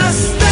hasta